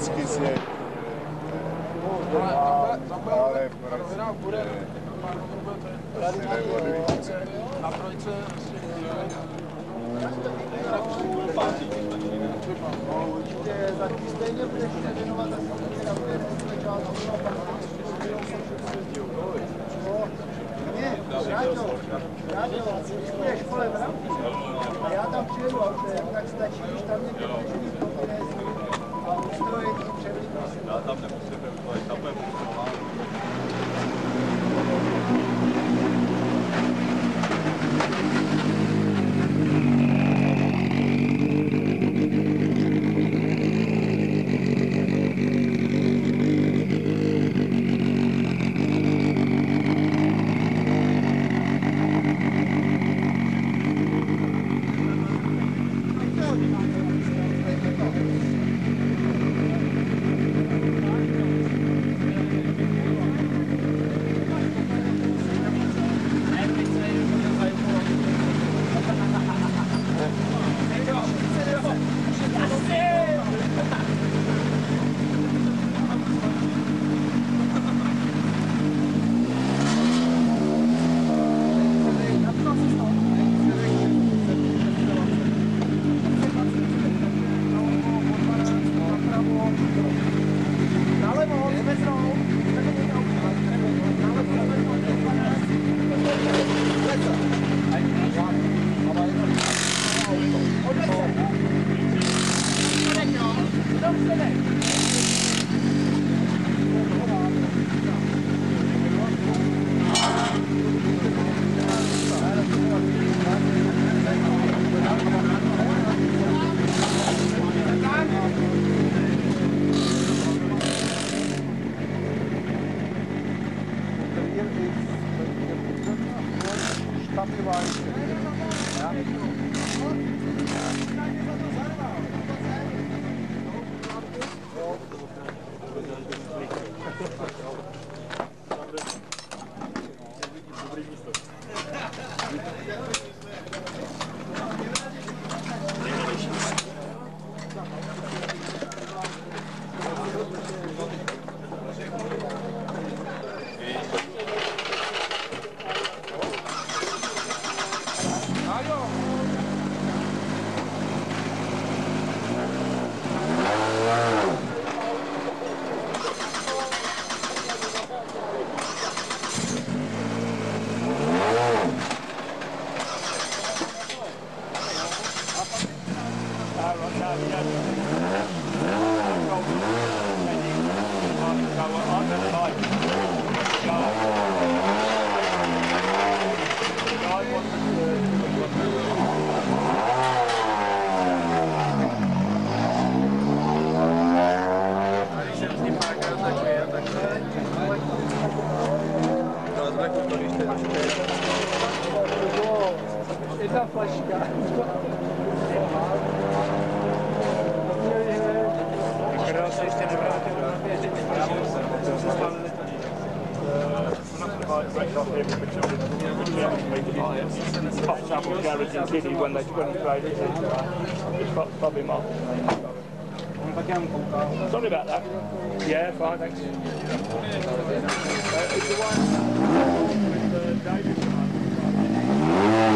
skis here. pops up on Garage and Kitty when they 23 it? Uh, just pop, pop him off. Sorry about that. Yeah, fine, thanks. Uh,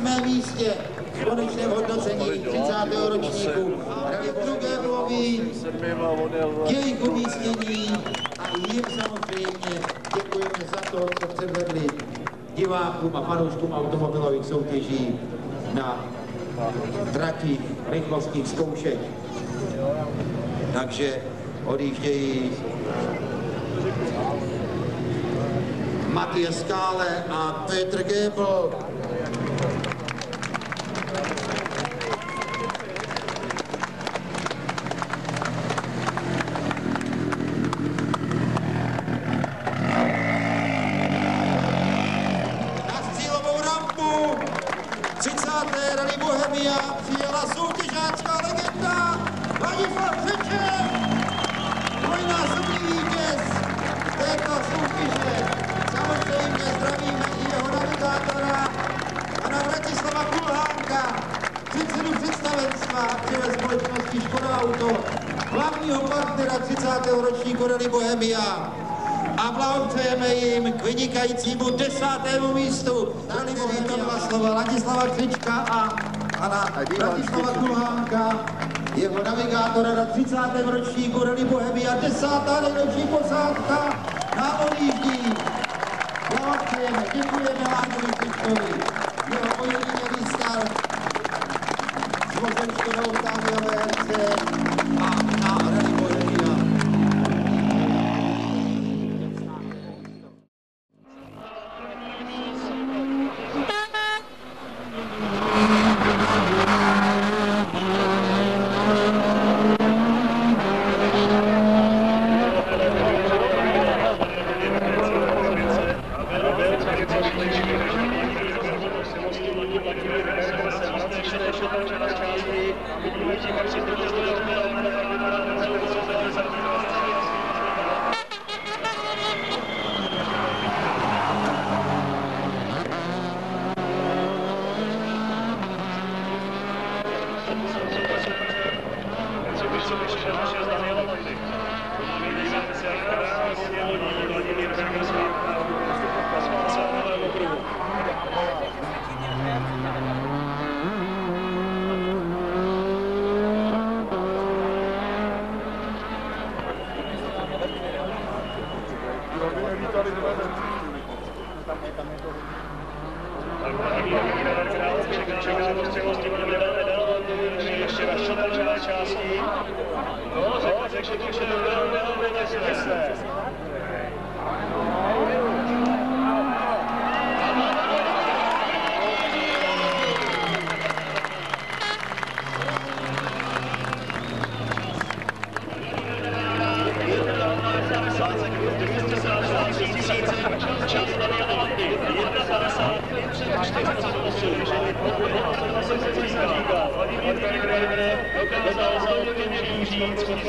osmém místě v konečném hodnocení 30. ročníku v druhém loví k jejich umístění a jim samozřejmě děkujeme za to, co předvedli divákům a fanouškům automobilových soutěží na trati rychlostních zkoušek. Takže odjíždějí Matěj Skále a Petr Gebel. Na jeho navigátora na 30. ročníku Rally Bohemia, desátá nejlepší posádka na odjíždí. Blahopřejeme, děkujeme Láďovi Křečkovi,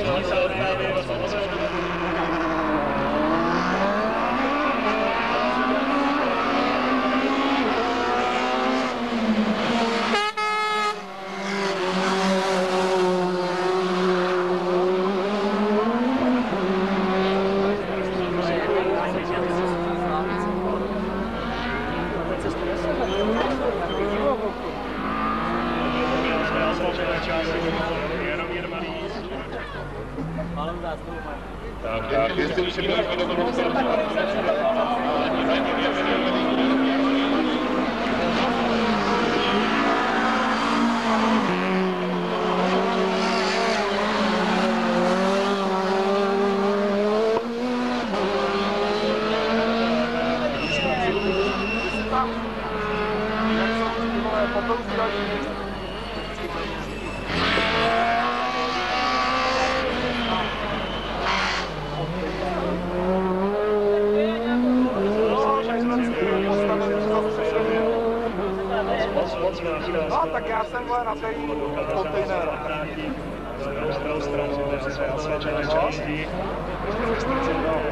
Southbound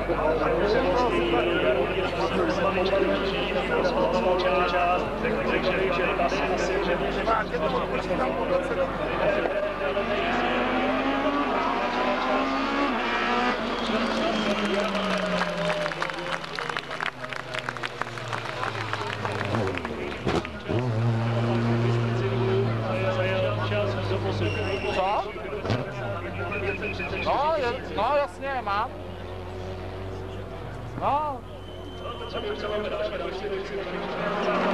Máš, je Thank you.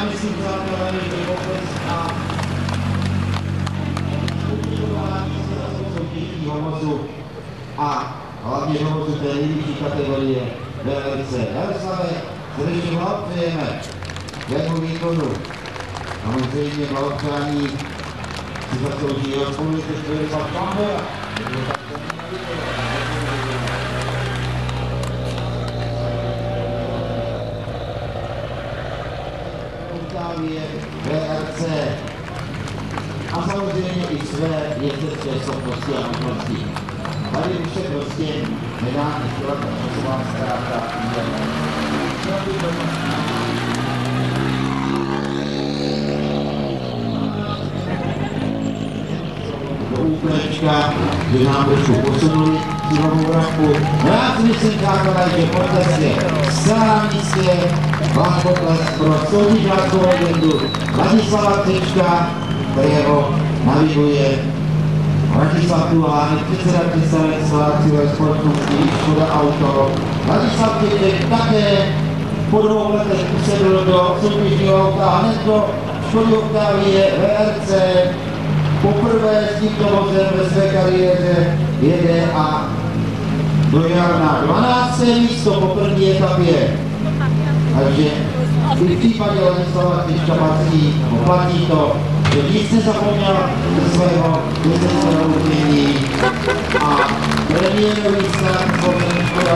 Že a hlavně hovozu té nejvyšší kategorie VLC. Jaroslave, srdečně blahopřejeme k jeho výkonu. Samozřejmě blahopřání si zaslouží jeho spolužitek, který pak Pambora. Octavie, VRC a samozřejmě i své jezdecké schopnosti a možnosti. Tady už se prostě nedá nechylat ta časová ztráta. do úplečka, že nám trošku posunuli silovou vraku. No já si myslím, přátelé, že potles je zcela na místě, váš potles pro soutěžářskou legendu Ladislava Klička, kterého naviguje Ladislav Tuhán, předseda představenstva akciové společnosti Škoda Auto. Ladislav Kliček také po dvou letech usedl do soutěžního auta hned do Škody Octavie VRC, poprvé s tímto vozem ve své kariéře jede a dojel na 12. místo po první etapě. Takže i v případě Ladislava patří, platí to, že nic nezapomněl ze svého jezdectého umění. A premiérový start s vozem Škoda